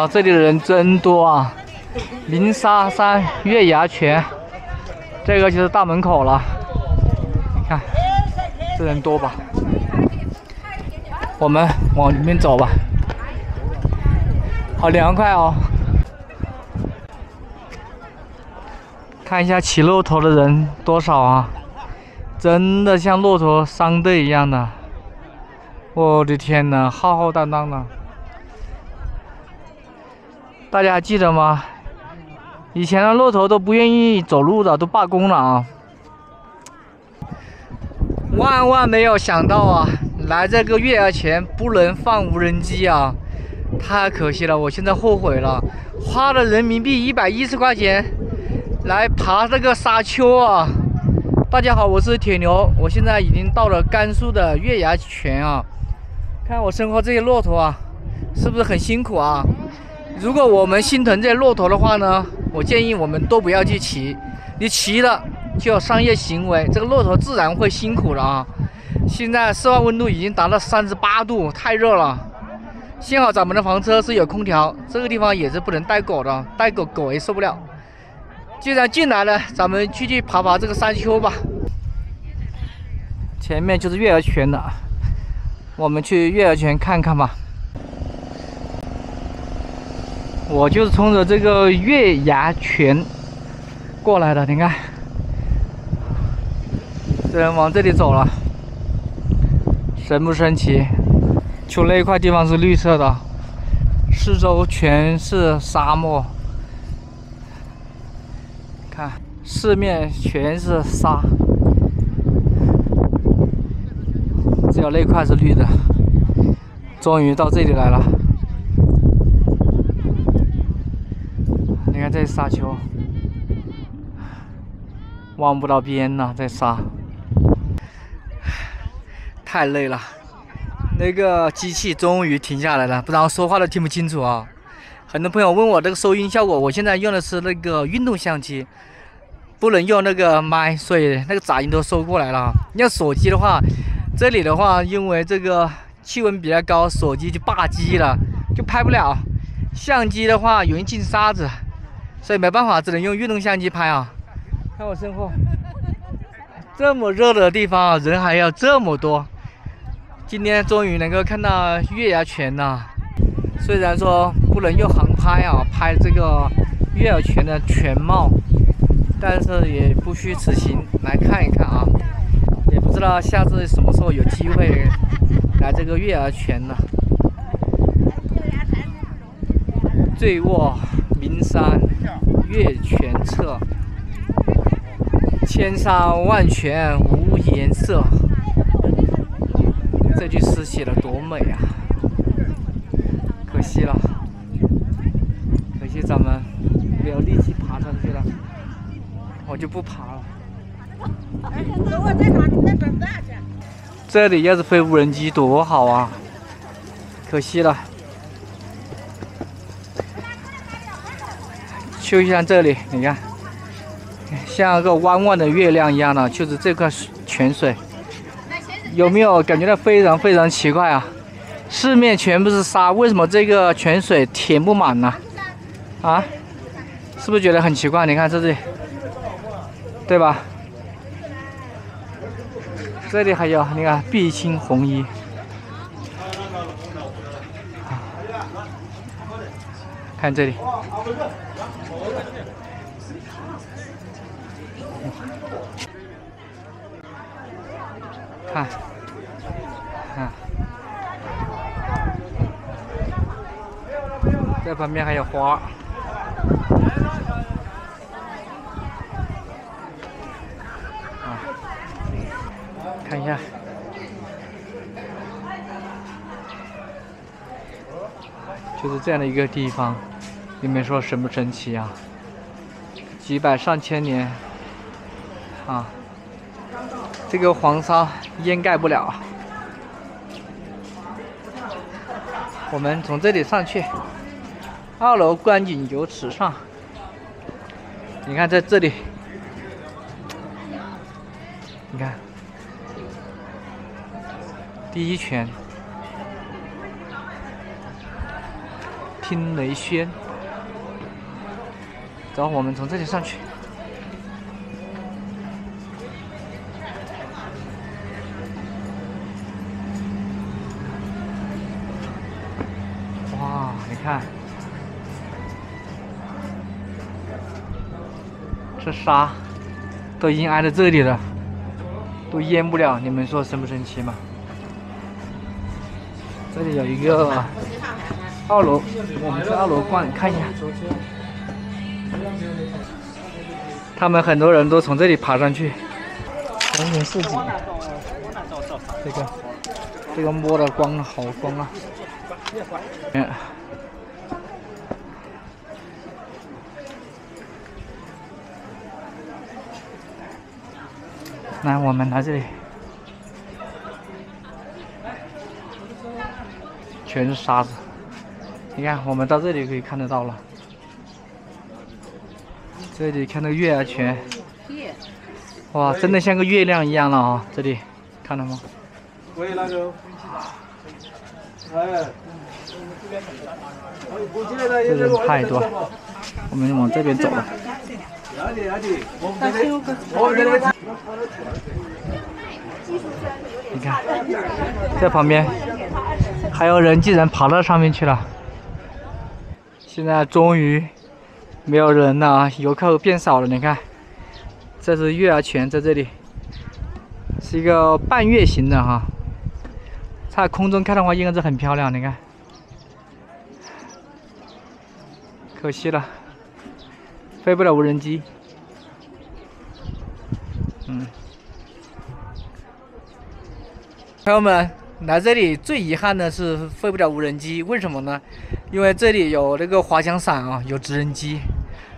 哇，这里的人真多啊！鸣沙山月牙泉，这个就是大门口了。你看，这人多吧？我们往里面走吧。好凉快哦！看一下骑骆驼的人多少啊？真的像骆驼商队一样的。我的天哪，浩浩荡荡的。大家还记得吗？以前的骆驼都不愿意走路的，都罢工了啊！万万没有想到啊，来这个月牙泉不能放无人机啊，太可惜了！我现在后悔了，花了人民币一百一十块钱来爬这个沙丘啊！大家好，我是铁牛，我现在已经到了甘肃的月牙泉啊！看我身后这些骆驼啊，是不是很辛苦啊？如果我们心疼这骆驼的话呢，我建议我们都不要去骑。你骑了就有商业行为，这个骆驼自然会辛苦了啊。现在室外温度已经达到三十八度，太热了。幸好咱们的房车是有空调，这个地方也是不能带狗的，带狗狗也受不了。既然进来了，咱们去去爬爬这个山丘吧。前面就是月牙泉了，我们去月牙泉看看吧。我就是冲着这个月牙泉过来的，你看，这人往这里走了，神不神奇？就那一块地方是绿色的，四周全是沙漠，看四面全是沙，只有那块是绿的。终于到这里来了。这沙丘望不到边呐，这沙太累了。那个机器终于停下来了，不然说话都听不清楚啊。很多朋友问我这个收音效果，我现在用的是那个运动相机，不能用那个麦，所以那个杂音都收过来了。用手机的话，这里的话，因为这个气温比较高，手机就罢机了，就拍不了。相机的话容易进沙子。所以没办法，只能用运动相机拍啊！看我身后，这么热的地方，人还要这么多。今天终于能够看到月牙泉了。虽然说不能用航拍啊，拍这个月牙泉的全貌，但是也不虚此行，来看一看啊！也不知道下次什么时候有机会来这个月牙泉呢？醉卧名山。月全侧，千山万泉无颜色。这句诗写的多美啊！可惜了，可惜咱们没有力气爬上去了，我就不爬了。这里要是飞无人机多好啊！可惜了。就像这里，你看，像个弯弯的月亮一样的，就是这块泉水，有没有感觉到非常非常奇怪啊？四面全部是沙，为什么这个泉水填不满呢？啊，是不是觉得很奇怪？你看这里，对吧？这里还有，你看碧青红衣，看这里。看，看，这旁边还有花，啊，看一下，就是这样的一个地方，你们说神不神奇啊？几百上千年，啊，这个黄沙掩盖不了。我们从这里上去，二楼观景游池上。你看在这里，你看第一泉，听雷轩。走，我们从这里上去。哇，你看，这沙都已经挨在这里了，都淹不了。你们说神不神奇嘛？这里有一个二楼，我们去二楼逛看一下。他们很多人都从这里爬上去，风景四季。这个，这个摸的光好光啊！嗯。来，我们来这里，全是沙子。你看，我们到这里可以看得到了。这里看到月牙泉，哇，真的像个月亮一样了啊！这里看到吗？喂，那个，哎，这人太多，我们往这边走。你看，在旁边还有人竟然爬到上面去了。现在终于。没有人了，游客变少了。你看，这是月牙泉在这里，是一个半月形的哈。在空中看的话，应该是很漂亮。你看，可惜了，飞不了无人机。嗯，朋友们。来这里最遗憾的是飞不了无人机，为什么呢？因为这里有那个滑翔伞啊，有直升机，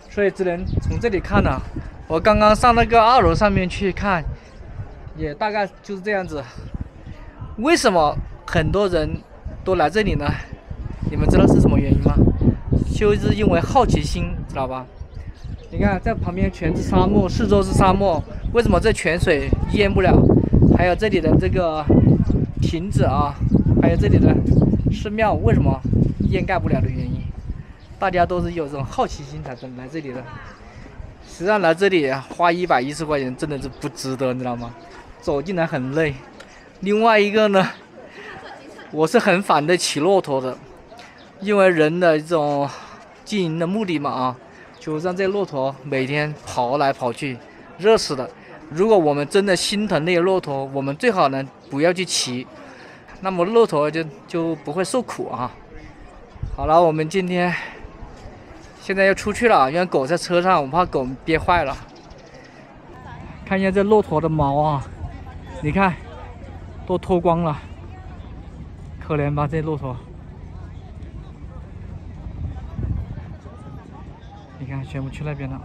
所以只能从这里看了。我刚刚上那个二楼上面去看，也大概就是这样子。为什么很多人都来这里呢？你们知道是什么原因吗？就是因为好奇心，知道吧？你看，在旁边全是沙漠，四周是沙漠，为什么这泉水淹不了？还有这里的这个。亭子啊，还有这里的寺庙，为什么掩盖不了的原因？大家都是有这种好奇心才来这里的。实际上来这里花一百一十块钱真的是不值得，你知道吗？走进来很累。另外一个呢，我是很反对骑骆驼的，因为人的这种经营的目的嘛啊，就让这骆驼每天跑来跑去，热死了。如果我们真的心疼那些骆驼，我们最好呢不要去骑，那么骆驼就就不会受苦啊。好了，我们今天现在要出去了，因为狗在车上，我怕狗憋坏了。看一下这骆驼的毛啊，你看都脱光了，可怜吧这骆驼。你看全部去那边了。